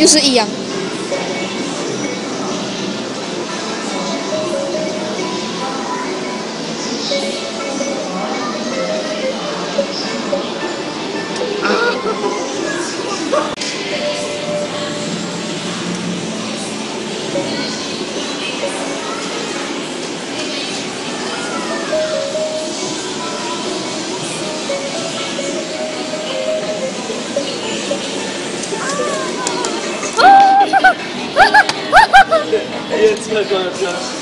又就是一样。嗯 It's not going to